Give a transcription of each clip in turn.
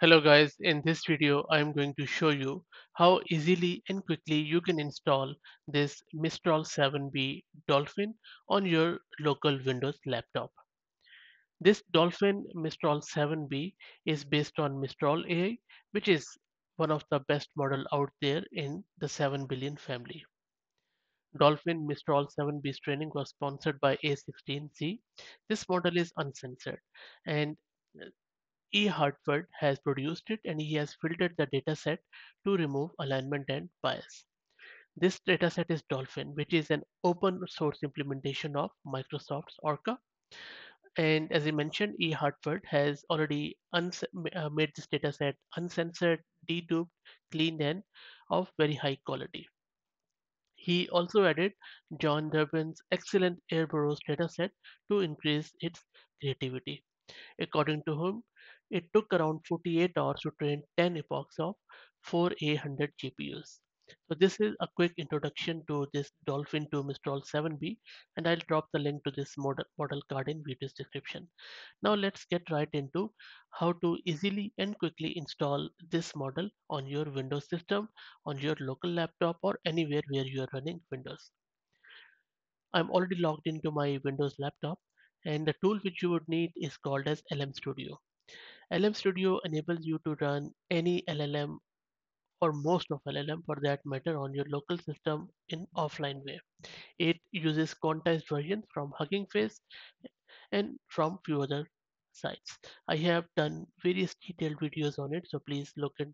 Hello guys, in this video I am going to show you how easily and quickly you can install this Mistral 7B Dolphin on your local Windows laptop. This Dolphin Mistral 7B is based on Mistral AI which is one of the best model out there in the 7 billion family. Dolphin Mistral 7B's training was sponsored by a16z. This model is uncensored and E. Hartford has produced it and he has filtered the dataset to remove alignment and bias. This dataset is Dolphin, which is an open source implementation of Microsoft's Orca. And as I mentioned, E. Hartford has already uh, made this dataset uncensored, deduped, cleaned, and of very high quality. He also added Jon Durbin's excellent Airoboros dataset to increase its creativity. According to him, it took around 48 hours to train 10 epochs of 4A100 GPUs. So this is a quick introduction to this Dolphin 2 Mistral 7B and I'll drop the link to this model, model card in video's description. Now let's get right into how to easily and quickly install this model on your Windows system, on your local laptop or anywhere where you are running Windows. I'm already logged into my Windows laptop and the tool which you would need is called as LM Studio. LM Studio enables you to run any LLM or most of LLM for that matter on your local system in offline way. It uses quantized versions from Hugging Face and from few other sites. I have done various detailed videos on it, so please look at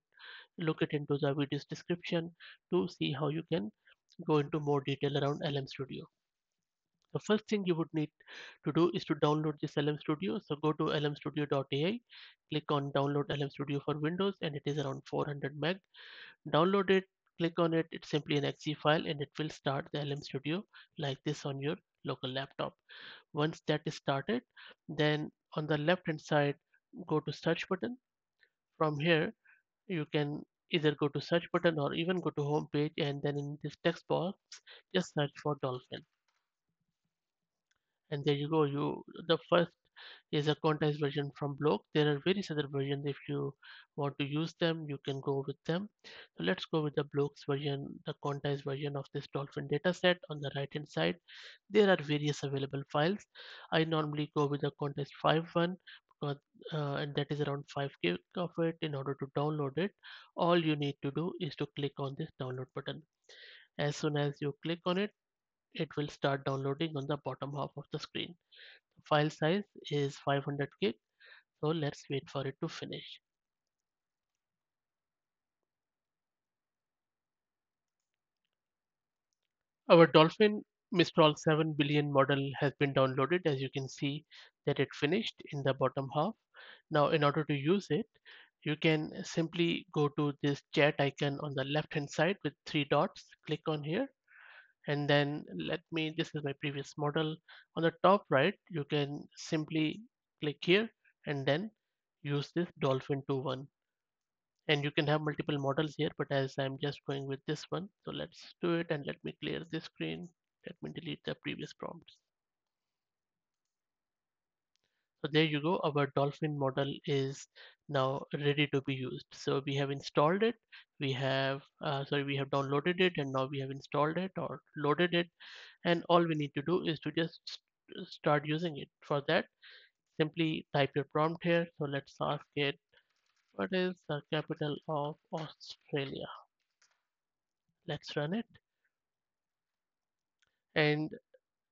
look it into the video's description to see how you can go into more detail around LM Studio. The first thing you would need to do is to download this LM Studio. So go to lmstudio.ai, click on download LM Studio for Windows and it is around 400 meg. Download it, click on it, it's simply an exe file and it will start the LM Studio like this on your local laptop. Once that is started, then on the left hand side, go to search button. From here, you can either go to search button or even go to home page and then in this text box, just search for Dolphin and there you go you the first is a quantized version from Bloke there are various other versions if you want to use them you can go with them. So let's go with the Bloke's version the quantized version of this dolphin dataset on the right hand side. There are various available files. I normally go with the quantized 5 one because uh, and that is around 5 gig of it in order to download it. All you need to do is to click on this download button. As soon as you click on it it will start downloading on the bottom half of the screen. The file size is 500 gig, so let's wait for it to finish. Our Dolphin Mistral 7 billion model has been downloaded as you can see that it finished in the bottom half. Now in order to use it, you can simply go to this chat icon on the left hand side with three dots, click on here and then let me this is my previous model. On the top right you can simply click here and then use this dolphin 2 one. And you can have multiple models here but as i'm just going with this one so let's do it and let me clear this screen. Let me delete the previous prompts so there you go our dolphin model is now ready to be used. So we have installed it we have uh, sorry we have downloaded it and now we have installed it or loaded it. And all we need to do is to just start using it. For that simply type your prompt here. So let's ask it what is the capital of australia? Let's run it. And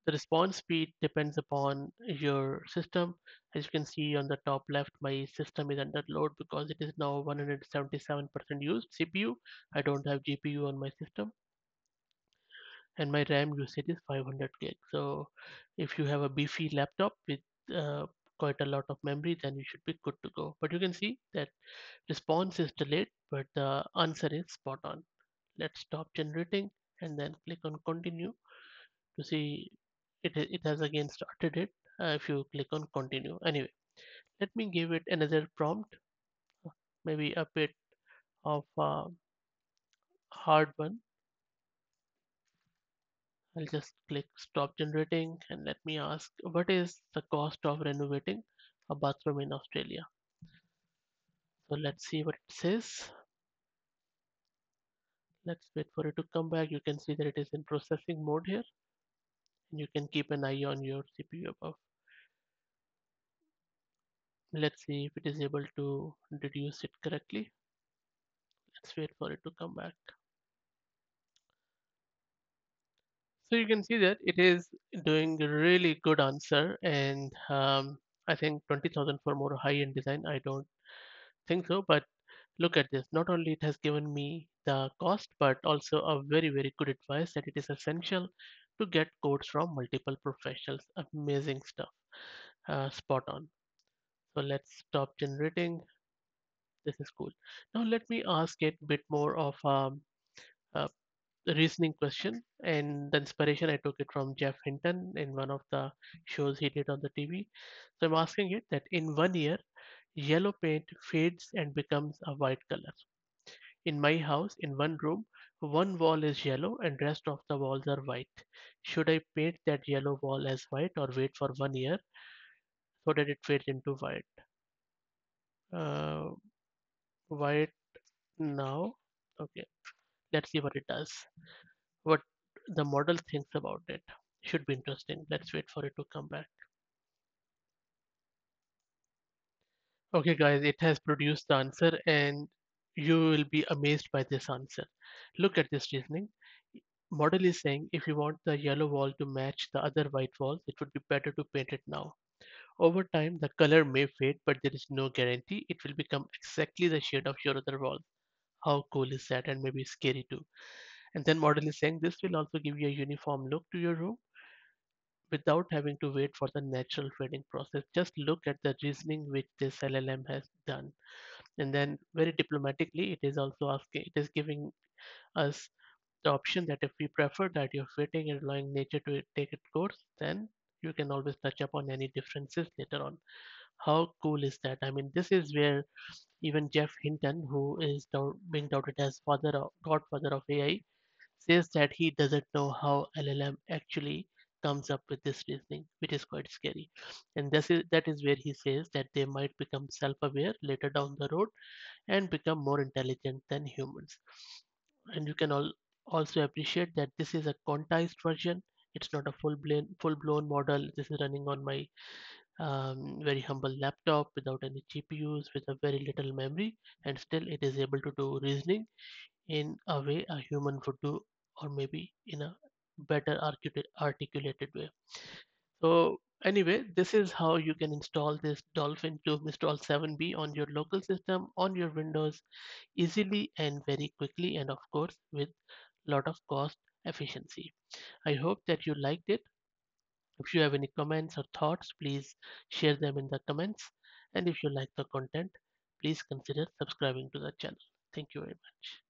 the response speed depends upon your system. As you can see on the top left my system is under load because it is now 177% used cpu i don't have gpu on my system. And my ram usage is 500 gig. So if you have a beefy laptop with uh, quite a lot of memory then you should be good to go. But you can see that response is delayed but the answer is spot on. Let's stop generating and then click on continue to see it, it has again started it uh, if you click on continue anyway let me give it another prompt maybe a bit of hard one I'll just click stop generating and let me ask what is the cost of renovating a bathroom in Australia So let's see what it says. Let's wait for it to come back. You can see that it is in processing mode here. You can keep an eye on your CPU above. Let's see if it is able to deduce it correctly. Let's wait for it to come back. So you can see that it is doing a really good answer and um, I think 20,000 for more high-end design. I don't think so, but look at this. Not only it has given me the cost, but also a very, very good advice that it is essential to get codes from multiple professionals. Amazing stuff. Uh, spot on. So let's stop generating. This is cool. Now let me ask it a bit more of um, a reasoning question. And the inspiration I took it from Geoff Hinton in one of the shows he did on the TV. So I'm asking it that in one year, yellow paint fades and becomes a white color. In my house, in one room, one wall is yellow and rest of the walls are white. Should I paint that yellow wall as white or wait for one year so that it fades into white? Uh, white now. Okay, let's see what it does. What the model thinks about it. Should be interesting. Let's wait for it to come back. Okay, guys, it has produced the answer and you will be amazed by this answer. Look at this reasoning. Model is saying if you want the yellow wall to match the other white walls, it would be better to paint it now. Over time, the color may fade, but there is no guarantee it will become exactly the shade of your other wall. How cool is that? And maybe scary too. And then model is saying this will also give you a uniform look to your room without having to wait for the natural fading process. Just look at the reasoning which this LLM has done. And then very diplomatically, it is also asking, it is giving us the option that if we prefer that you're fitting and allowing nature to take its course, then you can always touch upon any differences later on. How cool is that? I mean, this is where even Geoff Hinton, who is being touted as father of godfather of AI, says that he doesn't know how LLM actually comes up with this reasoning, which is quite scary. And this is that is where he says that they might become self-aware later down the road and become more intelligent than humans. And you can all also appreciate that this is a quantized version. It's not a full-blown full-blown model. This is running on my um, very humble laptop without any GPUs, with a very little memory, and still it is able to do reasoning in a way a human would do, or maybe in a better articulated way. So anyway, this is how you can install this Dolphin 2 Mistral 7B on your local system, on your Windows, easily and very quickly, and of course with lot of cost efficiency. I hope that you liked it. If you have any comments or thoughts, please share them in the comments. And if you like the content, please consider subscribing to the channel. Thank you very much.